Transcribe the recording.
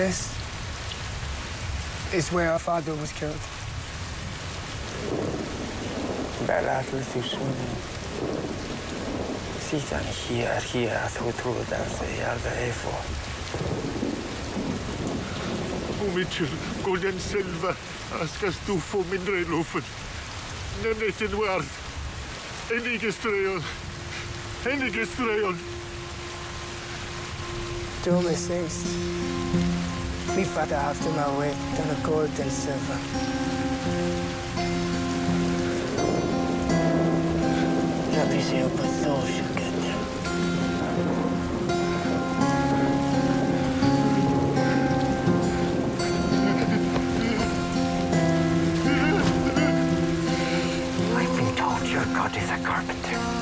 This is where our father was killed. Belatul tusunu. Sitan hier hier tutu dan sejada efo. Umitsel, golden selva, askas tufo min relufen. Nennetin ward. Enigeströjon. Enigeströjon. Do mistakes. We father after my way, done a gold and silver. Ja visio patosha kete. I've been told your god is a carpenter.